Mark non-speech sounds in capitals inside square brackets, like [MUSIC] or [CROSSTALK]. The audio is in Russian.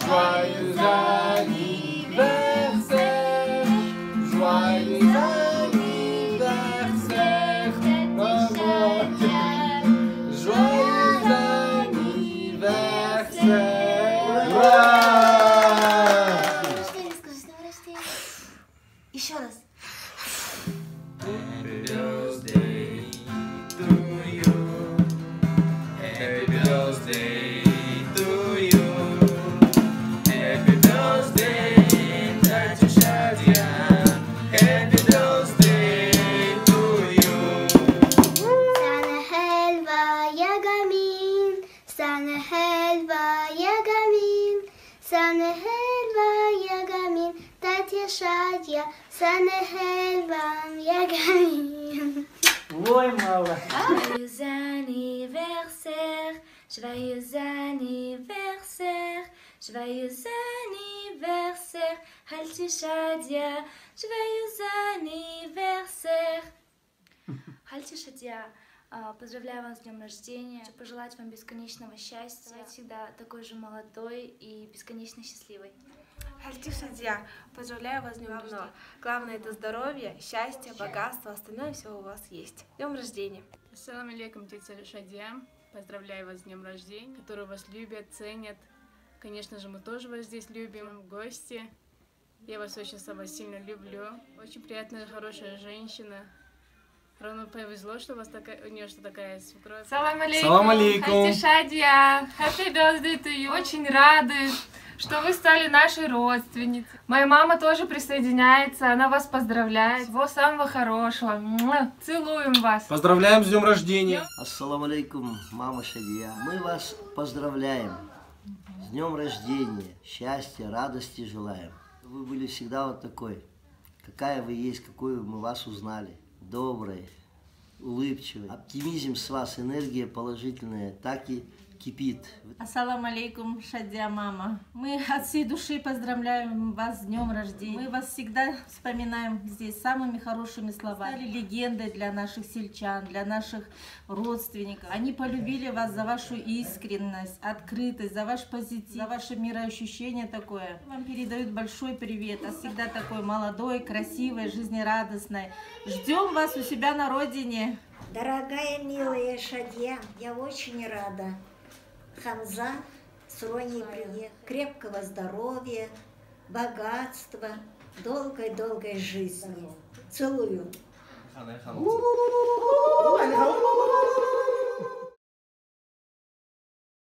Joyeux anniversaire, joyeux anniversaire, maman. Joyeux anniversaire. Ура! Еще раз. sana helva yagamin, sana helva yagamin, Татья Шадья, sana helva yagamin. Ой, мало. Joyeux anniversaire, joyeux anniversaire, joyeux anniversaire, Хальти Шадья, joyeux anniversaire. [LAUGHS] Хальти Шадья, а, Поздравляю вас с днем рождения. Хочу пожелать вам бесконечного счастья, быть всегда такой же молодой и бесконечно счастливой. Хальти Шадья, поздравляю вас с днем рождения. Главное это здоровье, счастье, богатство, остальное все у вас есть. Днем рождения. Ассаламу алейкум, тетя Шадья. Поздравляю вас с днем рождения, которые вас любят, ценят. Конечно же, мы тоже вас здесь любим, гости. Я вас очень сама сильно люблю. Очень приятная, хорошая женщина. Равно повезло, что у вас такая, у нее что такая свекровь. Салам алейкум. Салам алейкум. Шадья. Happy birthday to you. Очень рады, что вы стали нашей родственницей. Моя мама тоже присоединяется, она вас поздравляет. Всего самого хорошего. Целуем вас. Поздравляем с днем рождения. Ассаламу алейкум, мама Шадия. Мы вас поздравляем. С днем рождения. Счастья, радости желаем. Вы были всегда вот такой. Какая вы есть, какую мы вас узнали. Доброй, улыбчивой. Оптимизм с вас, энергия положительная, так и кипит. Ассаламу алейкум, Шадия мама. Мы от всей души поздравляем вас с днем рождения. Мы вас всегда вспоминаем здесь самыми хорошими словами. Стали легендой для наших сельчан, для наших родственников. Они полюбили вас за вашу искренность, открытость, за ваш позитив, за ваше мироощущение такое. Вам передают большой привет, а всегда такой молодой, красивой, жизнерадостной. Ждем вас у себя на родине. Дорогая, милая Шадья, я очень рада. Хамза с Роней приехал. Крепкого здоровья, богатства, долгой-долгой жизни. Целую.